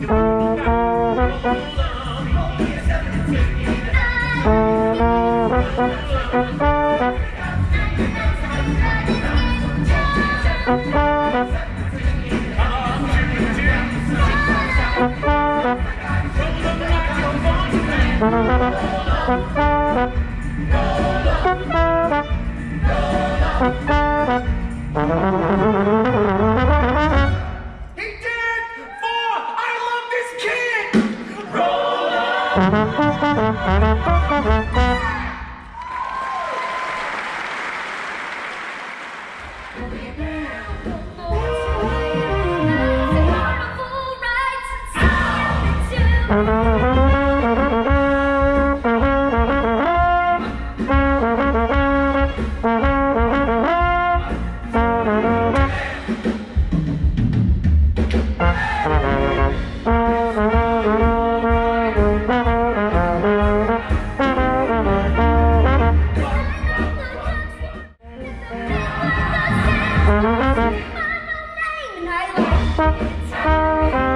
Thank you. Thank you. It's her.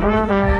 Thank you.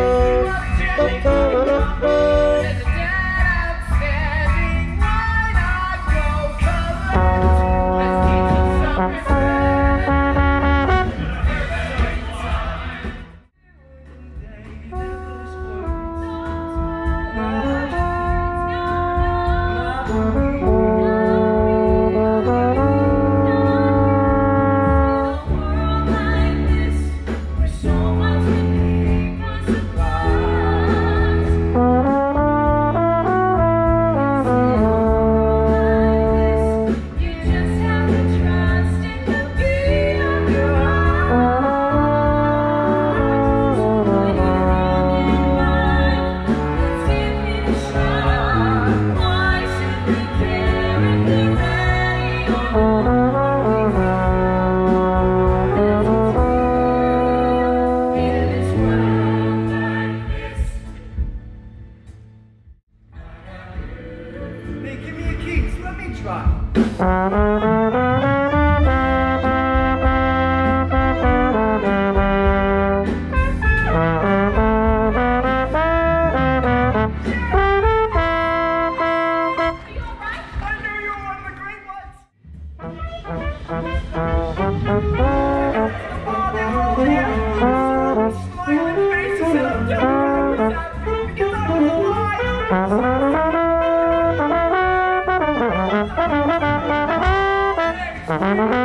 Thank